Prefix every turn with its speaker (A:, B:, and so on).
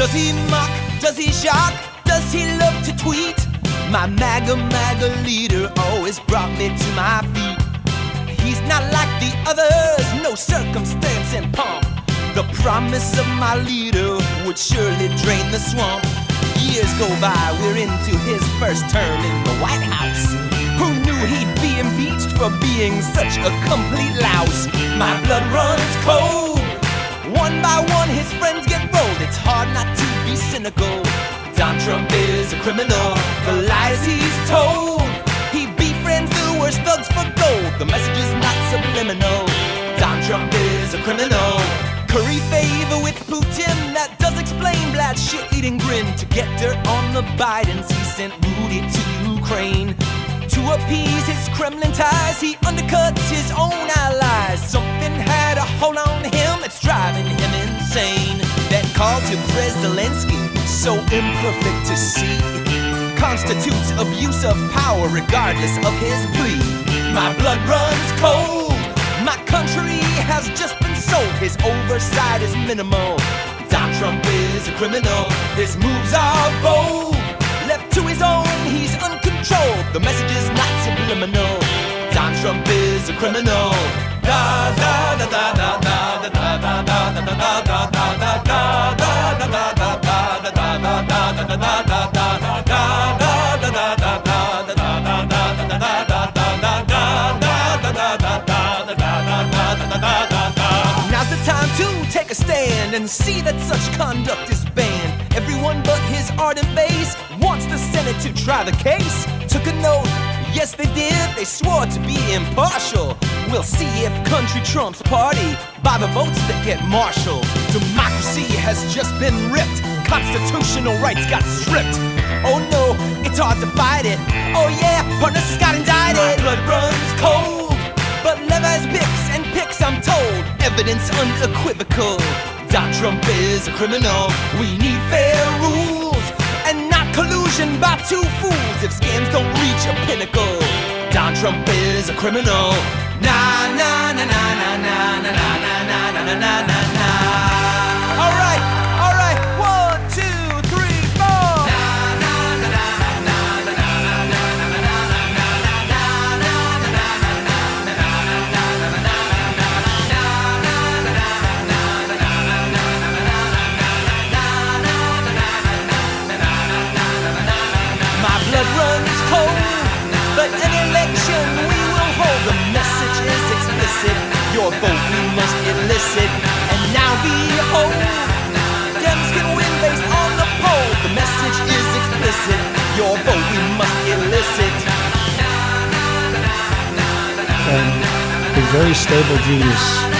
A: Does he mock? Does he shock? Does he love to tweet? My MAGA MAGA leader always brought me to my feet. He's not like the others, no circumstance and pomp. The promise of my leader would surely drain the swamp. Years go by, we're into his first term in the White House. Who knew he'd be impeached for being such a complete louse? My cynical. Don Trump is a criminal. The lies he's told. He befriends the worst thugs for gold. The message is not subliminal. Don Trump is a criminal. Curry favor with Putin, that does explain Vlad's shit-eating grin. To get dirt on the Bidens, he sent Rudy to Ukraine. To appease his Kremlin ties, he undercuts his own allies. Something had a hold on so imperfect to see, constitutes abuse of power regardless of his plea. My blood runs cold, my country has just been sold. His oversight is minimal. Don Trump is a criminal, his moves are bold. Left to his own, he's uncontrolled. The message is not subliminal. Don Trump is a criminal. Now's the time to take a stand and see that such conduct is banned. Everyone but his ardent base wants the Senate to try the case. Took a note, yes they did, they swore to be impartial. We'll see if country trumps party by the votes that get marshaled. Democracy has just been ripped, constitutional rights got stripped. Oh no, it's hard to fight it. Oh yeah, Parnassus got indicted. My blood runs cold, but Levi's picks and picks, I'm told. Evidence unequivocal. Don Trump is a criminal. We need fair rules and not collusion by two fools. If scams don't reach a pinnacle, Don Trump is a criminal. Na na blood runs cold, but an election we will hold. The message is explicit. Your vote we must elicit. And now behold, Dems can win based on the poll. The message is explicit. Your vote we must elicit.
B: and a very stable genius.